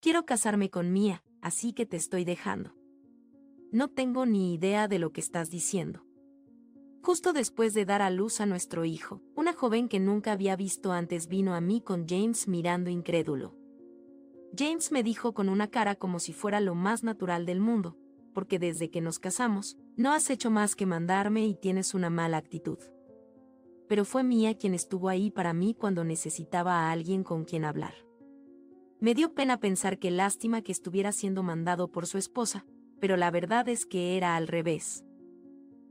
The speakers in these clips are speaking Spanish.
Quiero casarme con Mía, así que te estoy dejando. No tengo ni idea de lo que estás diciendo. Justo después de dar a luz a nuestro hijo, una joven que nunca había visto antes vino a mí con James mirando incrédulo. James me dijo con una cara como si fuera lo más natural del mundo, porque desde que nos casamos, no has hecho más que mandarme y tienes una mala actitud. Pero fue Mía quien estuvo ahí para mí cuando necesitaba a alguien con quien hablar. Me dio pena pensar que lástima que estuviera siendo mandado por su esposa, pero la verdad es que era al revés.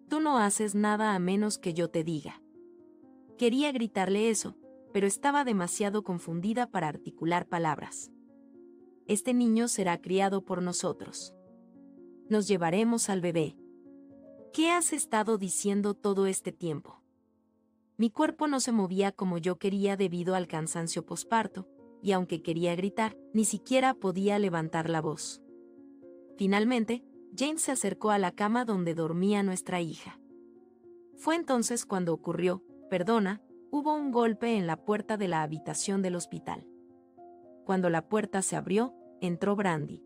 Tú no haces nada a menos que yo te diga. Quería gritarle eso, pero estaba demasiado confundida para articular palabras. Este niño será criado por nosotros. Nos llevaremos al bebé. ¿Qué has estado diciendo todo este tiempo? Mi cuerpo no se movía como yo quería debido al cansancio posparto, y aunque quería gritar, ni siquiera podía levantar la voz. Finalmente, Jane se acercó a la cama donde dormía nuestra hija. Fue entonces cuando ocurrió, perdona, hubo un golpe en la puerta de la habitación del hospital. Cuando la puerta se abrió, entró Brandy.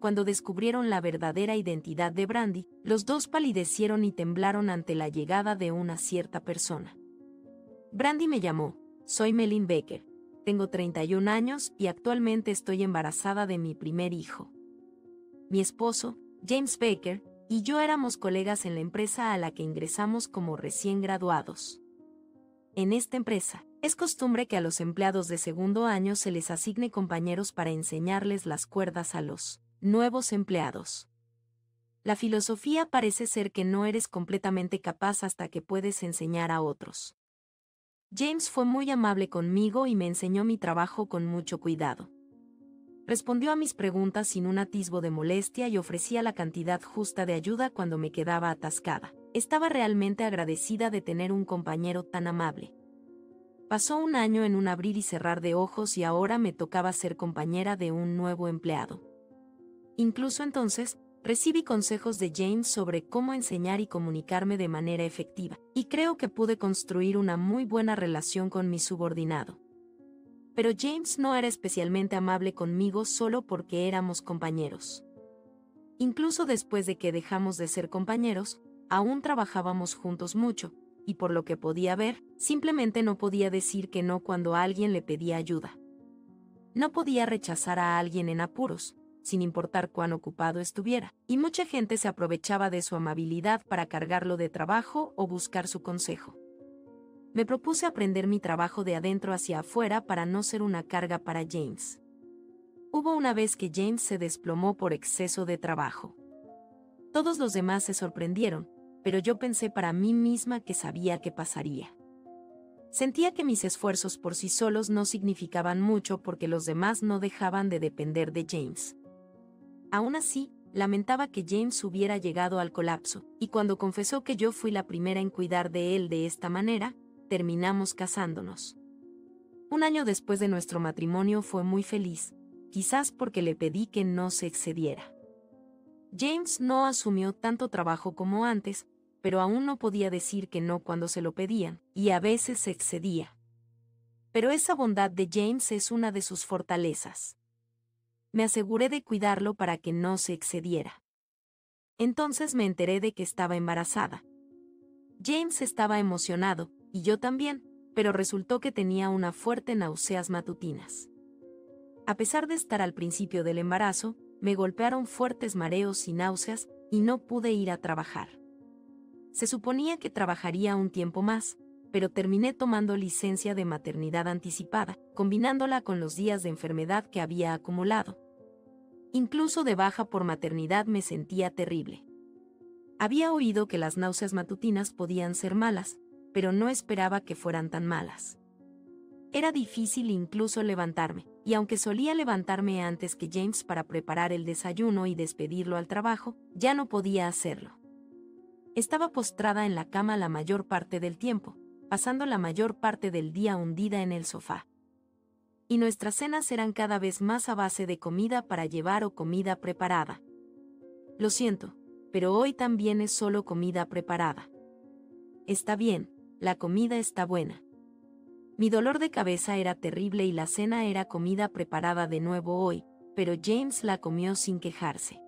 Cuando descubrieron la verdadera identidad de Brandy, los dos palidecieron y temblaron ante la llegada de una cierta persona. Brandy me llamó, soy Melin Baker, tengo 31 años y actualmente estoy embarazada de mi primer hijo. Mi esposo, James Baker, y yo éramos colegas en la empresa a la que ingresamos como recién graduados. En esta empresa, es costumbre que a los empleados de segundo año se les asigne compañeros para enseñarles las cuerdas a los nuevos empleados. La filosofía parece ser que no eres completamente capaz hasta que puedes enseñar a otros. James fue muy amable conmigo y me enseñó mi trabajo con mucho cuidado. Respondió a mis preguntas sin un atisbo de molestia y ofrecía la cantidad justa de ayuda cuando me quedaba atascada. Estaba realmente agradecida de tener un compañero tan amable. Pasó un año en un abrir y cerrar de ojos y ahora me tocaba ser compañera de un nuevo empleado. Incluso entonces, recibí consejos de James sobre cómo enseñar y comunicarme de manera efectiva, y creo que pude construir una muy buena relación con mi subordinado pero James no era especialmente amable conmigo solo porque éramos compañeros. Incluso después de que dejamos de ser compañeros, aún trabajábamos juntos mucho, y por lo que podía ver, simplemente no podía decir que no cuando alguien le pedía ayuda. No podía rechazar a alguien en apuros, sin importar cuán ocupado estuviera, y mucha gente se aprovechaba de su amabilidad para cargarlo de trabajo o buscar su consejo me propuse aprender mi trabajo de adentro hacia afuera para no ser una carga para James. Hubo una vez que James se desplomó por exceso de trabajo. Todos los demás se sorprendieron, pero yo pensé para mí misma que sabía qué pasaría. Sentía que mis esfuerzos por sí solos no significaban mucho porque los demás no dejaban de depender de James. Aún así, lamentaba que James hubiera llegado al colapso, y cuando confesó que yo fui la primera en cuidar de él de esta manera, terminamos casándonos. Un año después de nuestro matrimonio fue muy feliz, quizás porque le pedí que no se excediera. James no asumió tanto trabajo como antes, pero aún no podía decir que no cuando se lo pedían, y a veces se excedía. Pero esa bondad de James es una de sus fortalezas. Me aseguré de cuidarlo para que no se excediera. Entonces me enteré de que estaba embarazada. James estaba emocionado, y yo también, pero resultó que tenía una fuerte náuseas matutinas. A pesar de estar al principio del embarazo, me golpearon fuertes mareos y náuseas, y no pude ir a trabajar. Se suponía que trabajaría un tiempo más, pero terminé tomando licencia de maternidad anticipada, combinándola con los días de enfermedad que había acumulado. Incluso de baja por maternidad me sentía terrible. Había oído que las náuseas matutinas podían ser malas, pero no esperaba que fueran tan malas. Era difícil incluso levantarme, y aunque solía levantarme antes que James para preparar el desayuno y despedirlo al trabajo, ya no podía hacerlo. Estaba postrada en la cama la mayor parte del tiempo, pasando la mayor parte del día hundida en el sofá. Y nuestras cenas eran cada vez más a base de comida para llevar o comida preparada. Lo siento, pero hoy también es solo comida preparada. Está bien, la comida está buena. Mi dolor de cabeza era terrible y la cena era comida preparada de nuevo hoy, pero James la comió sin quejarse.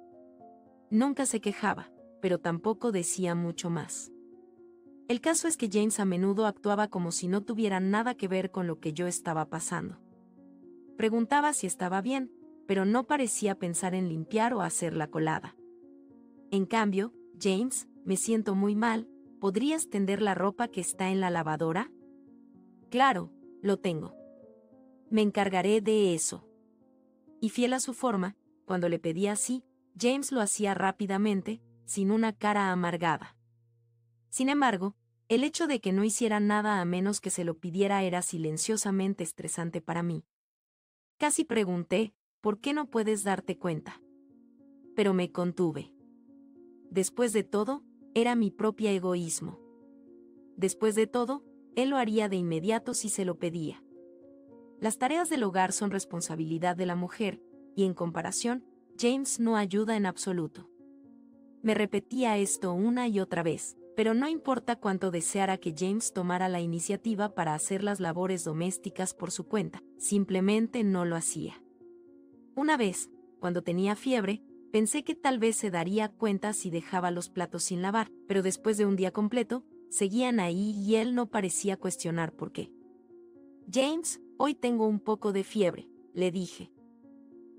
Nunca se quejaba, pero tampoco decía mucho más. El caso es que James a menudo actuaba como si no tuviera nada que ver con lo que yo estaba pasando. Preguntaba si estaba bien, pero no parecía pensar en limpiar o hacer la colada. En cambio, James, me siento muy mal, ¿podrías tender la ropa que está en la lavadora? Claro, lo tengo. Me encargaré de eso. Y fiel a su forma, cuando le pedía así, James lo hacía rápidamente, sin una cara amargada. Sin embargo, el hecho de que no hiciera nada a menos que se lo pidiera era silenciosamente estresante para mí. Casi pregunté, ¿por qué no puedes darte cuenta? Pero me contuve. Después de todo, era mi propio egoísmo. Después de todo, él lo haría de inmediato si se lo pedía. Las tareas del hogar son responsabilidad de la mujer, y en comparación, James no ayuda en absoluto. Me repetía esto una y otra vez, pero no importa cuánto deseara que James tomara la iniciativa para hacer las labores domésticas por su cuenta, simplemente no lo hacía. Una vez, cuando tenía fiebre, pensé que tal vez se daría cuenta si dejaba los platos sin lavar, pero después de un día completo, seguían ahí y él no parecía cuestionar por qué. James, hoy tengo un poco de fiebre, le dije.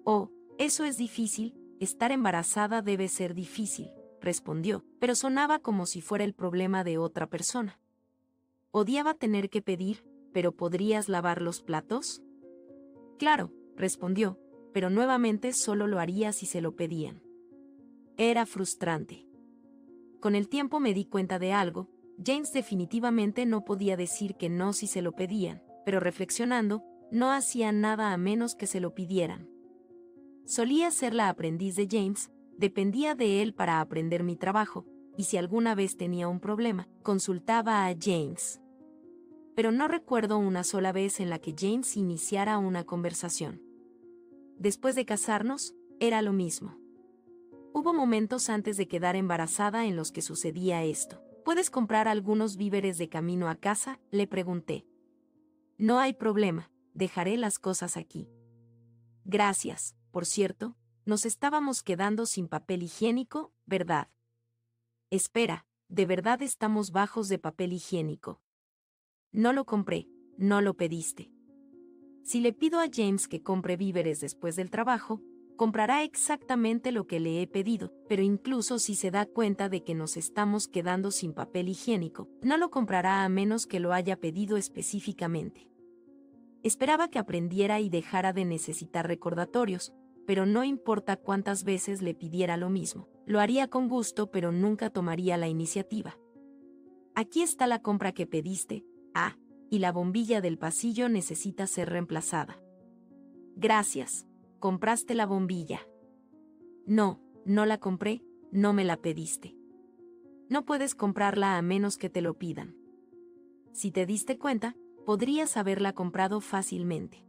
Oh, eso es difícil, Estar embarazada debe ser difícil, respondió, pero sonaba como si fuera el problema de otra persona. Odiaba tener que pedir, pero ¿podrías lavar los platos? Claro, respondió, pero nuevamente solo lo haría si se lo pedían. Era frustrante. Con el tiempo me di cuenta de algo, James definitivamente no podía decir que no si se lo pedían, pero reflexionando, no hacía nada a menos que se lo pidieran. Solía ser la aprendiz de James, dependía de él para aprender mi trabajo, y si alguna vez tenía un problema, consultaba a James. Pero no recuerdo una sola vez en la que James iniciara una conversación. Después de casarnos, era lo mismo. Hubo momentos antes de quedar embarazada en los que sucedía esto. ¿Puedes comprar algunos víveres de camino a casa? Le pregunté. No hay problema, dejaré las cosas aquí. Gracias, por cierto, nos estábamos quedando sin papel higiénico, ¿verdad? Espera, de verdad estamos bajos de papel higiénico. No lo compré, no lo pediste. Si le pido a James que compre víveres después del trabajo, comprará exactamente lo que le he pedido, pero incluso si se da cuenta de que nos estamos quedando sin papel higiénico, no lo comprará a menos que lo haya pedido específicamente. Esperaba que aprendiera y dejara de necesitar recordatorios, pero no importa cuántas veces le pidiera lo mismo. Lo haría con gusto, pero nunca tomaría la iniciativa. Aquí está la compra que pediste, ah, y la bombilla del pasillo necesita ser reemplazada. Gracias, compraste la bombilla. No, no la compré, no me la pediste. No puedes comprarla a menos que te lo pidan. Si te diste cuenta, podrías haberla comprado fácilmente.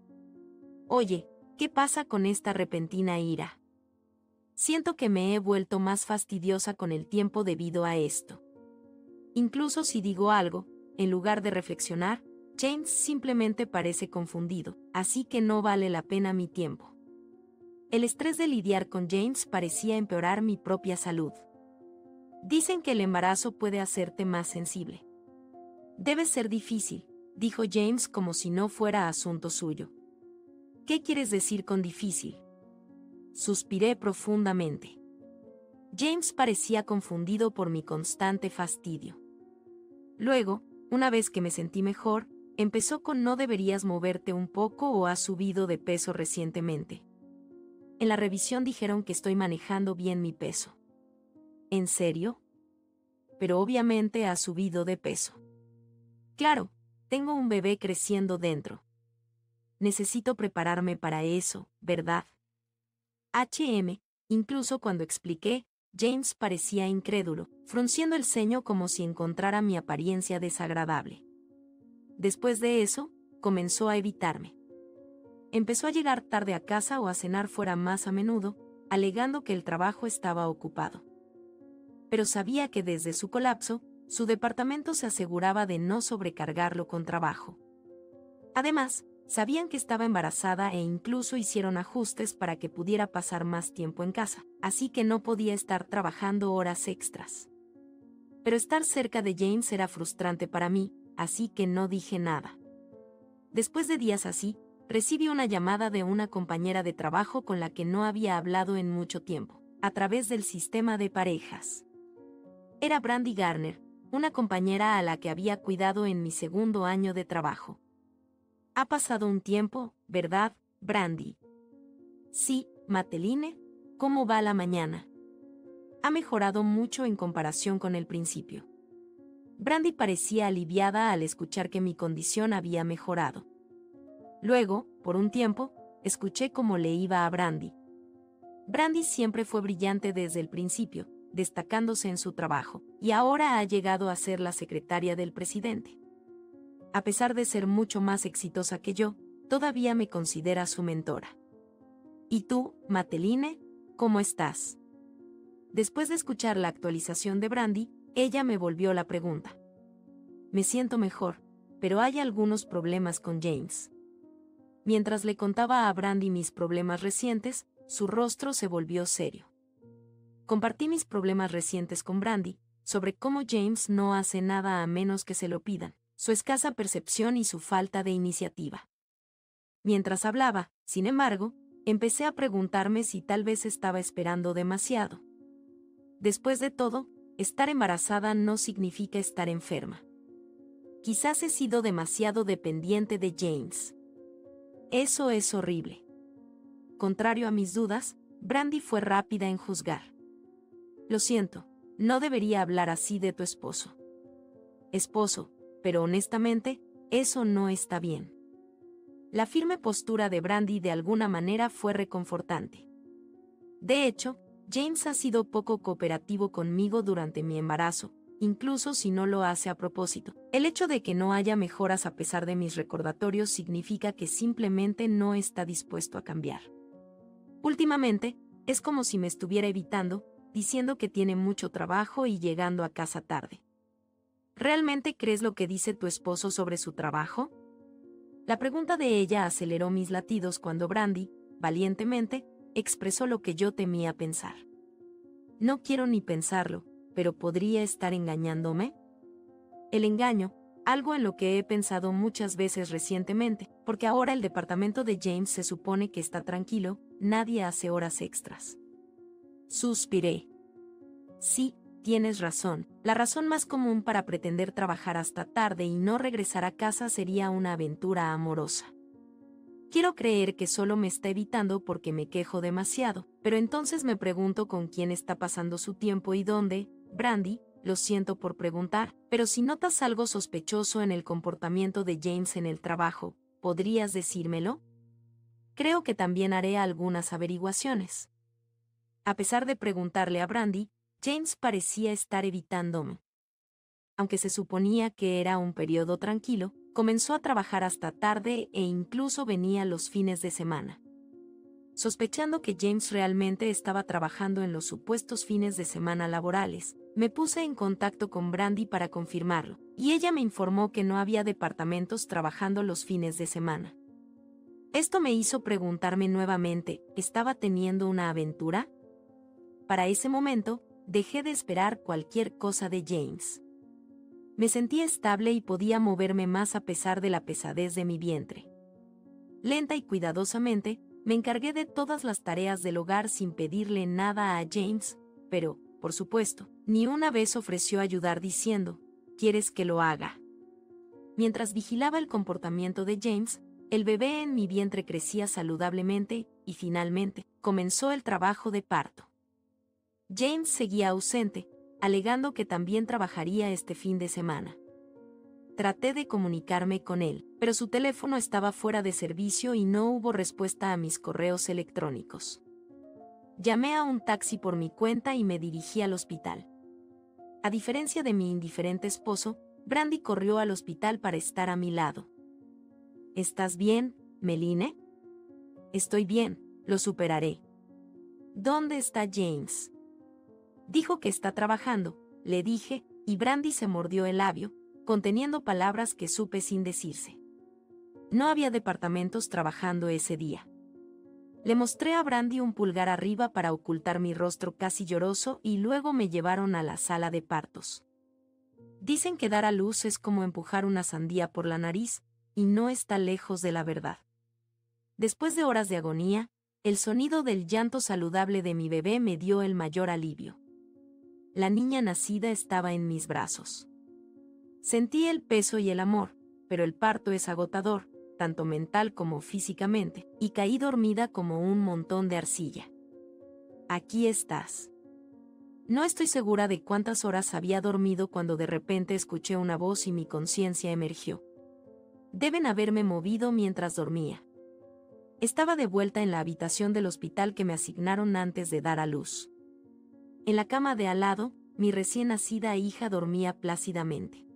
Oye, ¿Qué pasa con esta repentina ira? Siento que me he vuelto más fastidiosa con el tiempo debido a esto. Incluso si digo algo, en lugar de reflexionar, James simplemente parece confundido, así que no vale la pena mi tiempo. El estrés de lidiar con James parecía empeorar mi propia salud. Dicen que el embarazo puede hacerte más sensible. Debe ser difícil, dijo James como si no fuera asunto suyo. ¿Qué quieres decir con difícil? Suspiré profundamente. James parecía confundido por mi constante fastidio. Luego, una vez que me sentí mejor, empezó con no deberías moverte un poco o has subido de peso recientemente. En la revisión dijeron que estoy manejando bien mi peso. ¿En serio? Pero obviamente ha subido de peso. Claro, tengo un bebé creciendo dentro necesito prepararme para eso, ¿verdad? HM, incluso cuando expliqué, James parecía incrédulo, frunciendo el ceño como si encontrara mi apariencia desagradable. Después de eso, comenzó a evitarme. Empezó a llegar tarde a casa o a cenar fuera más a menudo, alegando que el trabajo estaba ocupado. Pero sabía que desde su colapso, su departamento se aseguraba de no sobrecargarlo con trabajo. Además, Sabían que estaba embarazada e incluso hicieron ajustes para que pudiera pasar más tiempo en casa, así que no podía estar trabajando horas extras. Pero estar cerca de James era frustrante para mí, así que no dije nada. Después de días así, recibí una llamada de una compañera de trabajo con la que no había hablado en mucho tiempo, a través del sistema de parejas. Era Brandy Garner, una compañera a la que había cuidado en mi segundo año de trabajo. Ha pasado un tiempo, ¿verdad, Brandy? Sí, Mateline, ¿cómo va la mañana? Ha mejorado mucho en comparación con el principio. Brandy parecía aliviada al escuchar que mi condición había mejorado. Luego, por un tiempo, escuché cómo le iba a Brandy. Brandy siempre fue brillante desde el principio, destacándose en su trabajo, y ahora ha llegado a ser la secretaria del presidente. A pesar de ser mucho más exitosa que yo, todavía me considera su mentora. ¿Y tú, Mateline, cómo estás? Después de escuchar la actualización de Brandy, ella me volvió la pregunta. Me siento mejor, pero hay algunos problemas con James. Mientras le contaba a Brandy mis problemas recientes, su rostro se volvió serio. Compartí mis problemas recientes con Brandy, sobre cómo James no hace nada a menos que se lo pidan, su escasa percepción y su falta de iniciativa. Mientras hablaba, sin embargo, empecé a preguntarme si tal vez estaba esperando demasiado. Después de todo, estar embarazada no significa estar enferma. Quizás he sido demasiado dependiente de James. Eso es horrible. Contrario a mis dudas, Brandy fue rápida en juzgar. Lo siento, no debería hablar así de tu esposo. Esposo, pero honestamente, eso no está bien. La firme postura de Brandy de alguna manera fue reconfortante. De hecho, James ha sido poco cooperativo conmigo durante mi embarazo, incluso si no lo hace a propósito. El hecho de que no haya mejoras a pesar de mis recordatorios significa que simplemente no está dispuesto a cambiar. Últimamente, es como si me estuviera evitando, diciendo que tiene mucho trabajo y llegando a casa tarde. ¿Realmente crees lo que dice tu esposo sobre su trabajo? La pregunta de ella aceleró mis latidos cuando Brandy, valientemente, expresó lo que yo temía pensar. No quiero ni pensarlo, pero ¿podría estar engañándome? El engaño, algo en lo que he pensado muchas veces recientemente, porque ahora el departamento de James se supone que está tranquilo, nadie hace horas extras. Suspiré. Sí, tienes razón. La razón más común para pretender trabajar hasta tarde y no regresar a casa sería una aventura amorosa. Quiero creer que solo me está evitando porque me quejo demasiado, pero entonces me pregunto con quién está pasando su tiempo y dónde. Brandy, lo siento por preguntar, pero si notas algo sospechoso en el comportamiento de James en el trabajo, ¿podrías decírmelo? Creo que también haré algunas averiguaciones. A pesar de preguntarle a Brandy, James parecía estar evitándome. Aunque se suponía que era un periodo tranquilo, comenzó a trabajar hasta tarde e incluso venía los fines de semana. Sospechando que James realmente estaba trabajando en los supuestos fines de semana laborales, me puse en contacto con Brandy para confirmarlo, y ella me informó que no había departamentos trabajando los fines de semana. Esto me hizo preguntarme nuevamente, ¿estaba teniendo una aventura? Para ese momento, dejé de esperar cualquier cosa de James. Me sentía estable y podía moverme más a pesar de la pesadez de mi vientre. Lenta y cuidadosamente, me encargué de todas las tareas del hogar sin pedirle nada a James, pero, por supuesto, ni una vez ofreció ayudar diciendo, ¿quieres que lo haga? Mientras vigilaba el comportamiento de James, el bebé en mi vientre crecía saludablemente y finalmente comenzó el trabajo de parto. James seguía ausente, alegando que también trabajaría este fin de semana. Traté de comunicarme con él, pero su teléfono estaba fuera de servicio y no hubo respuesta a mis correos electrónicos. Llamé a un taxi por mi cuenta y me dirigí al hospital. A diferencia de mi indiferente esposo, Brandy corrió al hospital para estar a mi lado. ¿Estás bien, Meline? Estoy bien, lo superaré. ¿Dónde está James? Dijo que está trabajando, le dije, y Brandy se mordió el labio, conteniendo palabras que supe sin decirse. No había departamentos trabajando ese día. Le mostré a Brandy un pulgar arriba para ocultar mi rostro casi lloroso y luego me llevaron a la sala de partos. Dicen que dar a luz es como empujar una sandía por la nariz, y no está lejos de la verdad. Después de horas de agonía, el sonido del llanto saludable de mi bebé me dio el mayor alivio. La niña nacida estaba en mis brazos. Sentí el peso y el amor, pero el parto es agotador, tanto mental como físicamente, y caí dormida como un montón de arcilla. Aquí estás. No estoy segura de cuántas horas había dormido cuando de repente escuché una voz y mi conciencia emergió. Deben haberme movido mientras dormía. Estaba de vuelta en la habitación del hospital que me asignaron antes de dar a luz. En la cama de al lado, mi recién nacida hija dormía plácidamente.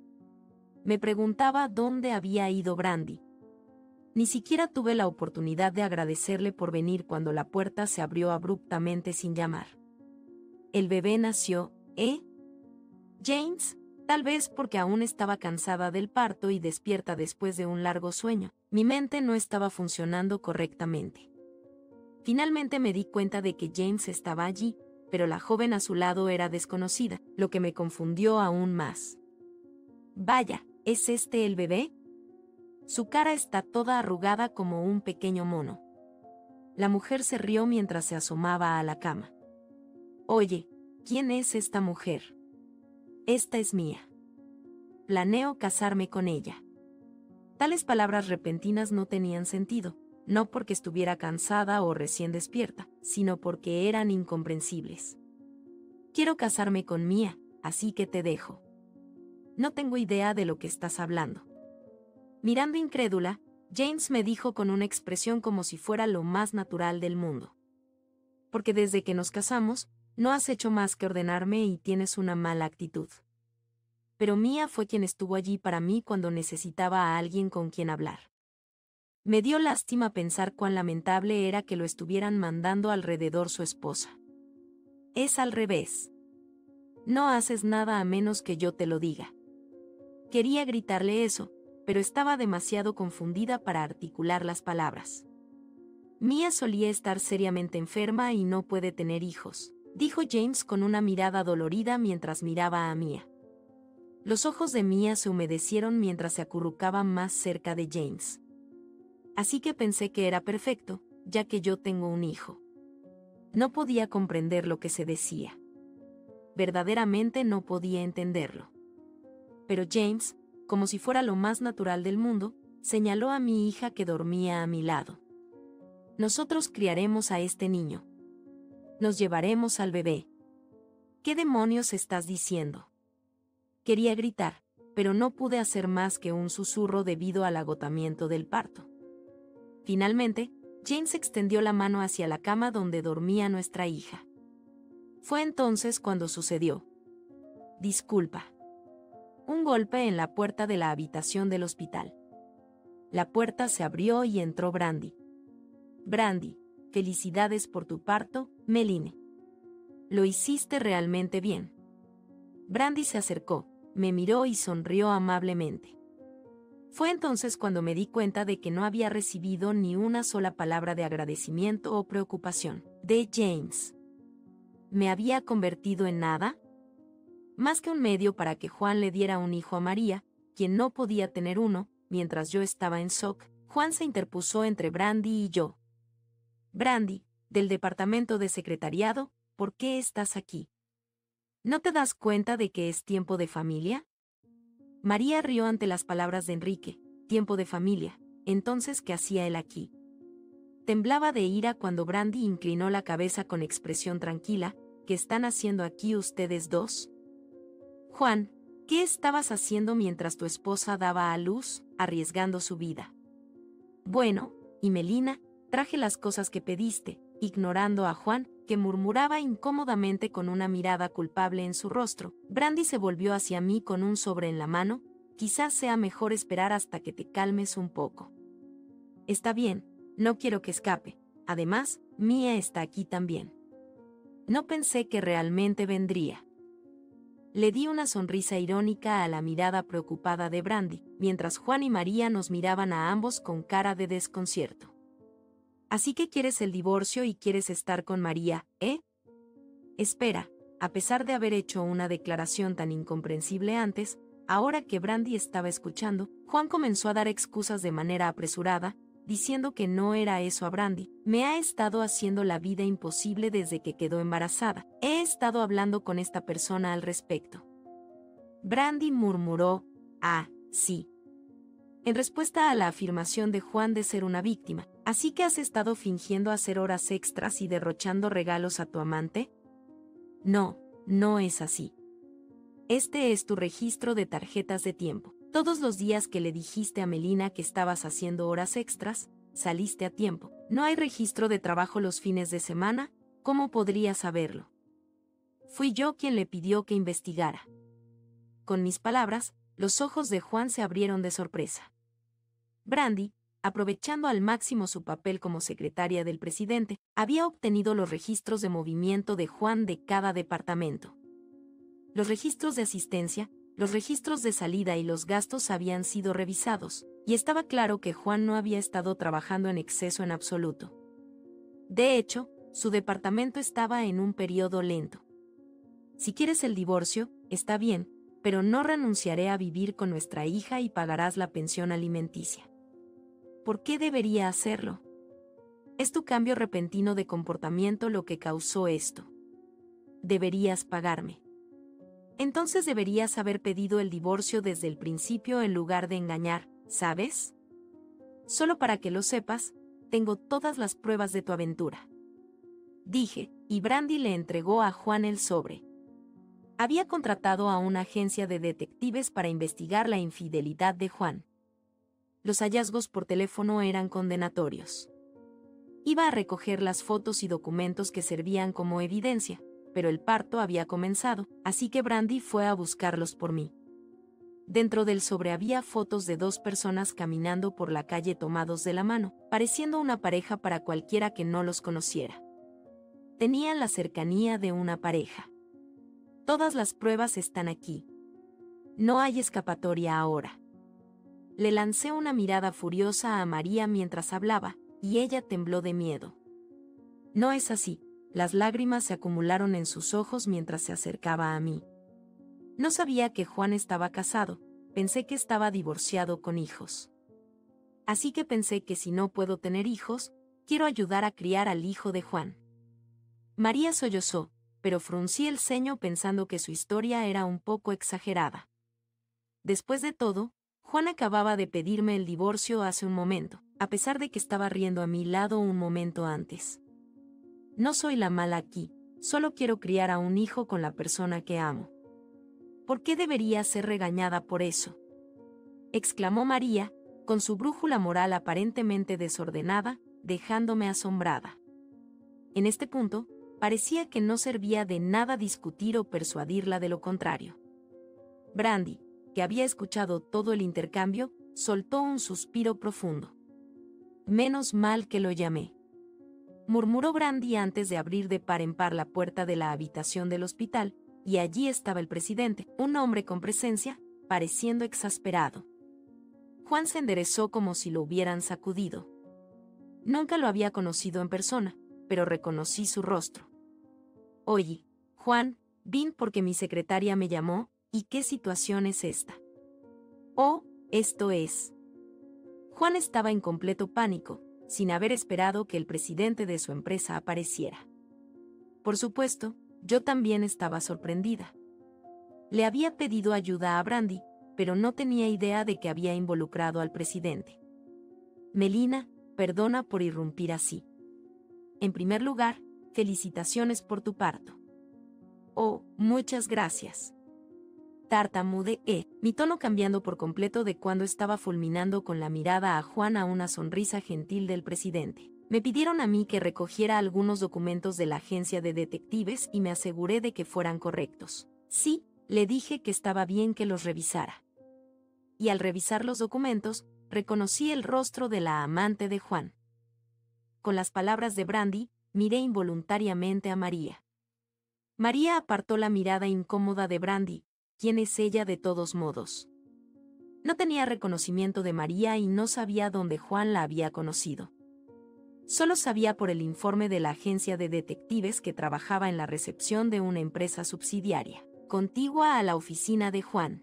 Me preguntaba dónde había ido Brandy, ni siquiera tuve la oportunidad de agradecerle por venir cuando la puerta se abrió abruptamente sin llamar. El bebé nació, ¿eh? James, tal vez porque aún estaba cansada del parto y despierta después de un largo sueño, mi mente no estaba funcionando correctamente. Finalmente me di cuenta de que James estaba allí, pero la joven a su lado era desconocida, lo que me confundió aún más. Vaya, ¿es este el bebé? Su cara está toda arrugada como un pequeño mono. La mujer se rió mientras se asomaba a la cama. Oye, ¿quién es esta mujer? Esta es mía. Planeo casarme con ella. Tales palabras repentinas no tenían sentido, no porque estuviera cansada o recién despierta, sino porque eran incomprensibles. Quiero casarme con Mía, así que te dejo. No tengo idea de lo que estás hablando. Mirando incrédula, James me dijo con una expresión como si fuera lo más natural del mundo. Porque desde que nos casamos, no has hecho más que ordenarme y tienes una mala actitud. Pero Mía fue quien estuvo allí para mí cuando necesitaba a alguien con quien hablar. Me dio lástima pensar cuán lamentable era que lo estuvieran mandando alrededor su esposa. Es al revés. No haces nada a menos que yo te lo diga. Quería gritarle eso, pero estaba demasiado confundida para articular las palabras. Mia solía estar seriamente enferma y no puede tener hijos, dijo James con una mirada dolorida mientras miraba a Mia. Los ojos de Mia se humedecieron mientras se acurrucaba más cerca de James. Así que pensé que era perfecto, ya que yo tengo un hijo. No podía comprender lo que se decía. Verdaderamente no podía entenderlo. Pero James, como si fuera lo más natural del mundo, señaló a mi hija que dormía a mi lado. Nosotros criaremos a este niño. Nos llevaremos al bebé. ¿Qué demonios estás diciendo? Quería gritar, pero no pude hacer más que un susurro debido al agotamiento del parto. Finalmente, James extendió la mano hacia la cama donde dormía nuestra hija. Fue entonces cuando sucedió. Disculpa un golpe en la puerta de la habitación del hospital. La puerta se abrió y entró Brandy. Brandy, felicidades por tu parto, Meline. Lo hiciste realmente bien. Brandy se acercó, me miró y sonrió amablemente. Fue entonces cuando me di cuenta de que no había recibido ni una sola palabra de agradecimiento o preocupación de James. ¿Me había convertido en nada? más que un medio para que Juan le diera un hijo a María, quien no podía tener uno, mientras yo estaba en SOC, Juan se interpuso entre Brandy y yo. Brandy, del Departamento de Secretariado, ¿por qué estás aquí? ¿No te das cuenta de que es tiempo de familia? María rió ante las palabras de Enrique, tiempo de familia, entonces ¿qué hacía él aquí? Temblaba de ira cuando Brandy inclinó la cabeza con expresión tranquila, ¿qué están haciendo aquí ustedes dos? Juan, ¿qué estabas haciendo mientras tu esposa daba a luz, arriesgando su vida? Bueno, y Melina, traje las cosas que pediste, ignorando a Juan, que murmuraba incómodamente con una mirada culpable en su rostro. Brandy se volvió hacia mí con un sobre en la mano, quizás sea mejor esperar hasta que te calmes un poco. Está bien, no quiero que escape. Además, Mía está aquí también. No pensé que realmente vendría. Le di una sonrisa irónica a la mirada preocupada de Brandy, mientras Juan y María nos miraban a ambos con cara de desconcierto. Así que quieres el divorcio y quieres estar con María, ¿eh? Espera, a pesar de haber hecho una declaración tan incomprensible antes, ahora que Brandy estaba escuchando, Juan comenzó a dar excusas de manera apresurada, diciendo que no era eso a Brandy. Me ha estado haciendo la vida imposible desde que quedó embarazada. He estado hablando con esta persona al respecto. Brandy murmuró, ah, sí. En respuesta a la afirmación de Juan de ser una víctima, ¿así que has estado fingiendo hacer horas extras y derrochando regalos a tu amante? No, no es así. Este es tu registro de tarjetas de tiempo. Todos los días que le dijiste a Melina que estabas haciendo horas extras, saliste a tiempo. No hay registro de trabajo los fines de semana, ¿cómo podría saberlo? Fui yo quien le pidió que investigara. Con mis palabras, los ojos de Juan se abrieron de sorpresa. Brandy, aprovechando al máximo su papel como secretaria del presidente, había obtenido los registros de movimiento de Juan de cada departamento. Los registros de asistencia, los registros de salida y los gastos habían sido revisados, y estaba claro que Juan no había estado trabajando en exceso en absoluto. De hecho, su departamento estaba en un periodo lento. Si quieres el divorcio, está bien, pero no renunciaré a vivir con nuestra hija y pagarás la pensión alimenticia. ¿Por qué debería hacerlo? Es tu cambio repentino de comportamiento lo que causó esto. Deberías pagarme entonces deberías haber pedido el divorcio desde el principio en lugar de engañar, ¿sabes? Solo para que lo sepas, tengo todas las pruebas de tu aventura. Dije, y Brandy le entregó a Juan el sobre. Había contratado a una agencia de detectives para investigar la infidelidad de Juan. Los hallazgos por teléfono eran condenatorios. Iba a recoger las fotos y documentos que servían como evidencia, pero el parto había comenzado, así que Brandy fue a buscarlos por mí. Dentro del sobre había fotos de dos personas caminando por la calle tomados de la mano, pareciendo una pareja para cualquiera que no los conociera. Tenían la cercanía de una pareja. Todas las pruebas están aquí. No hay escapatoria ahora. Le lancé una mirada furiosa a María mientras hablaba, y ella tembló de miedo. No es así, las lágrimas se acumularon en sus ojos mientras se acercaba a mí. No sabía que Juan estaba casado, pensé que estaba divorciado con hijos. Así que pensé que si no puedo tener hijos, quiero ayudar a criar al hijo de Juan. María sollozó, pero fruncí el ceño pensando que su historia era un poco exagerada. Después de todo, Juan acababa de pedirme el divorcio hace un momento, a pesar de que estaba riendo a mi lado un momento antes. No soy la mala aquí, solo quiero criar a un hijo con la persona que amo. ¿Por qué debería ser regañada por eso? exclamó María, con su brújula moral aparentemente desordenada, dejándome asombrada. En este punto, parecía que no servía de nada discutir o persuadirla de lo contrario. Brandy, que había escuchado todo el intercambio, soltó un suspiro profundo. Menos mal que lo llamé murmuró Brandy antes de abrir de par en par la puerta de la habitación del hospital, y allí estaba el presidente, un hombre con presencia, pareciendo exasperado. Juan se enderezó como si lo hubieran sacudido. Nunca lo había conocido en persona, pero reconocí su rostro. Oye, Juan, vin porque mi secretaria me llamó, ¿y qué situación es esta? Oh, esto es. Juan estaba en completo pánico, sin haber esperado que el presidente de su empresa apareciera. Por supuesto, yo también estaba sorprendida. Le había pedido ayuda a Brandy, pero no tenía idea de que había involucrado al presidente. Melina, perdona por irrumpir así. En primer lugar, felicitaciones por tu parto. Oh, muchas gracias tartamudeé, mi tono cambiando por completo de cuando estaba fulminando con la mirada a Juan a una sonrisa gentil del presidente. Me pidieron a mí que recogiera algunos documentos de la agencia de detectives y me aseguré de que fueran correctos. Sí, le dije que estaba bien que los revisara. Y al revisar los documentos, reconocí el rostro de la amante de Juan. Con las palabras de Brandy, miré involuntariamente a María. María apartó la mirada incómoda de Brandy, quién es ella de todos modos. No tenía reconocimiento de María y no sabía dónde Juan la había conocido. Solo sabía por el informe de la agencia de detectives que trabajaba en la recepción de una empresa subsidiaria, contigua a la oficina de Juan.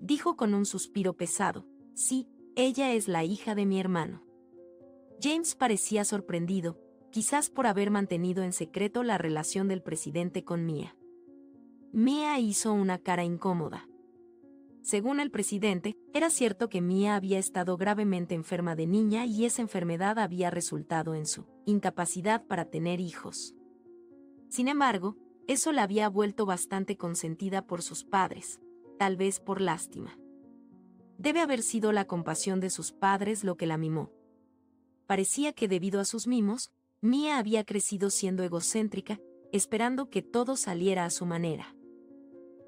Dijo con un suspiro pesado, sí, ella es la hija de mi hermano. James parecía sorprendido, quizás por haber mantenido en secreto la relación del presidente con Mia. Mia hizo una cara incómoda. Según el presidente, era cierto que Mia había estado gravemente enferma de niña y esa enfermedad había resultado en su incapacidad para tener hijos. Sin embargo, eso la había vuelto bastante consentida por sus padres, tal vez por lástima. Debe haber sido la compasión de sus padres lo que la mimó. Parecía que debido a sus mimos, Mia había crecido siendo egocéntrica, esperando que todo saliera a su manera.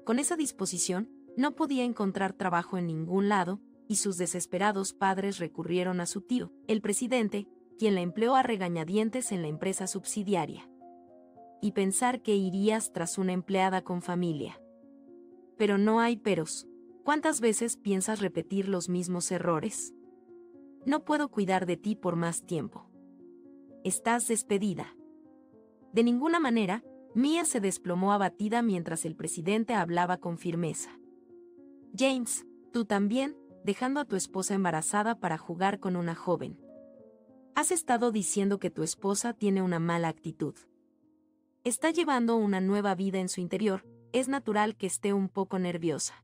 Con esa disposición, no podía encontrar trabajo en ningún lado, y sus desesperados padres recurrieron a su tío, el presidente, quien la empleó a regañadientes en la empresa subsidiaria. Y pensar que irías tras una empleada con familia. Pero no hay peros. ¿Cuántas veces piensas repetir los mismos errores? No puedo cuidar de ti por más tiempo. Estás despedida. De ninguna manera, Mia se desplomó abatida mientras el presidente hablaba con firmeza. James, tú también, dejando a tu esposa embarazada para jugar con una joven. Has estado diciendo que tu esposa tiene una mala actitud. Está llevando una nueva vida en su interior, es natural que esté un poco nerviosa.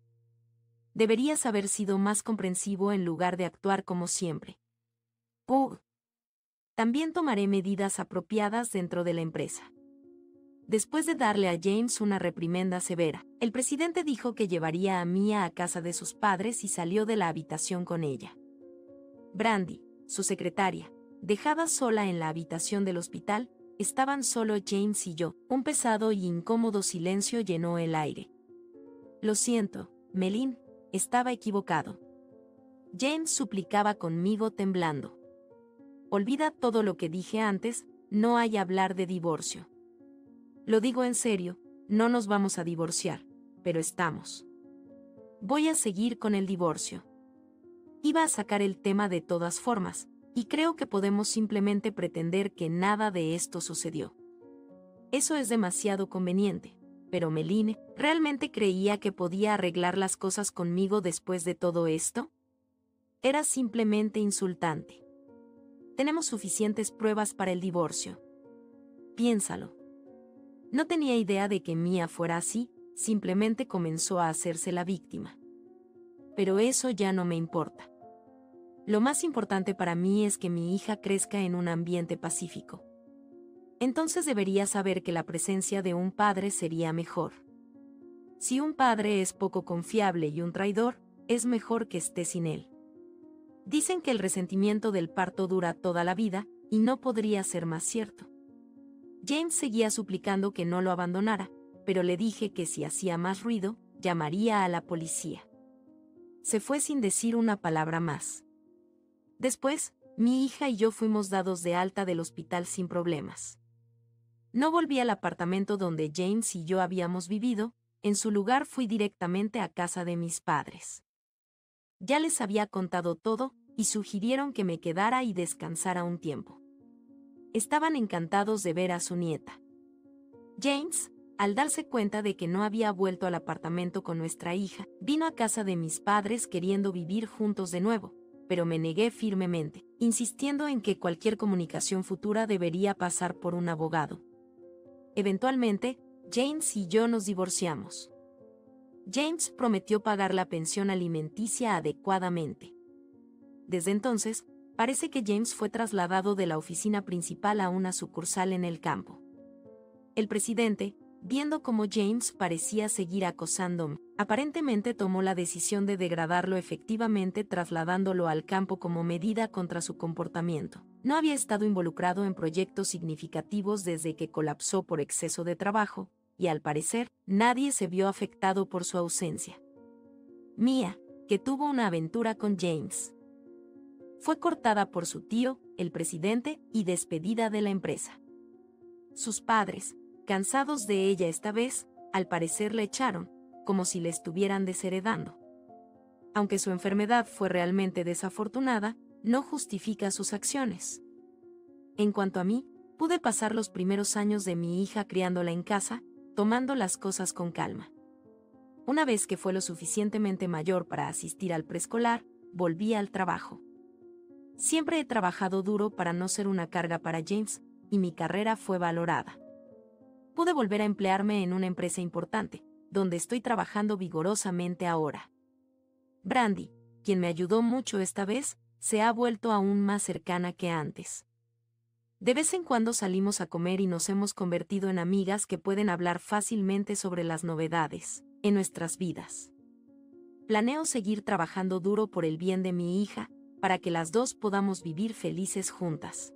Deberías haber sido más comprensivo en lugar de actuar como siempre. Pug. También tomaré medidas apropiadas dentro de la empresa. Después de darle a James una reprimenda severa, el presidente dijo que llevaría a Mia a casa de sus padres y salió de la habitación con ella. Brandy, su secretaria, dejada sola en la habitación del hospital, estaban solo James y yo. Un pesado y incómodo silencio llenó el aire. Lo siento, Melin, estaba equivocado. James suplicaba conmigo temblando. Olvida todo lo que dije antes, no hay hablar de divorcio. Lo digo en serio, no nos vamos a divorciar, pero estamos. Voy a seguir con el divorcio. Iba a sacar el tema de todas formas, y creo que podemos simplemente pretender que nada de esto sucedió. Eso es demasiado conveniente, pero Meline, ¿realmente creía que podía arreglar las cosas conmigo después de todo esto? Era simplemente insultante. Tenemos suficientes pruebas para el divorcio. Piénsalo. No tenía idea de que Mía fuera así, simplemente comenzó a hacerse la víctima. Pero eso ya no me importa. Lo más importante para mí es que mi hija crezca en un ambiente pacífico. Entonces debería saber que la presencia de un padre sería mejor. Si un padre es poco confiable y un traidor, es mejor que esté sin él. Dicen que el resentimiento del parto dura toda la vida, y no podría ser más cierto. James seguía suplicando que no lo abandonara, pero le dije que si hacía más ruido, llamaría a la policía. Se fue sin decir una palabra más. Después, mi hija y yo fuimos dados de alta del hospital sin problemas. No volví al apartamento donde James y yo habíamos vivido, en su lugar fui directamente a casa de mis padres. Ya les había contado todo, y sugirieron que me quedara y descansara un tiempo estaban encantados de ver a su nieta. James, al darse cuenta de que no había vuelto al apartamento con nuestra hija, vino a casa de mis padres queriendo vivir juntos de nuevo, pero me negué firmemente, insistiendo en que cualquier comunicación futura debería pasar por un abogado. Eventualmente, James y yo nos divorciamos. James prometió pagar la pensión alimenticia adecuadamente. Desde entonces, Parece que James fue trasladado de la oficina principal a una sucursal en el campo. El presidente, viendo cómo James parecía seguir acosándome, aparentemente tomó la decisión de degradarlo efectivamente trasladándolo al campo como medida contra su comportamiento. No había estado involucrado en proyectos significativos desde que colapsó por exceso de trabajo, y al parecer, nadie se vio afectado por su ausencia. Mia, que tuvo una aventura con James fue cortada por su tío, el presidente, y despedida de la empresa. Sus padres, cansados de ella esta vez, al parecer la echaron, como si le estuvieran desheredando. Aunque su enfermedad fue realmente desafortunada, no justifica sus acciones. En cuanto a mí, pude pasar los primeros años de mi hija criándola en casa, tomando las cosas con calma. Una vez que fue lo suficientemente mayor para asistir al preescolar, volví al trabajo. Siempre he trabajado duro para no ser una carga para James, y mi carrera fue valorada. Pude volver a emplearme en una empresa importante, donde estoy trabajando vigorosamente ahora. Brandy, quien me ayudó mucho esta vez, se ha vuelto aún más cercana que antes. De vez en cuando salimos a comer y nos hemos convertido en amigas que pueden hablar fácilmente sobre las novedades en nuestras vidas. Planeo seguir trabajando duro por el bien de mi hija, para que las dos podamos vivir felices juntas.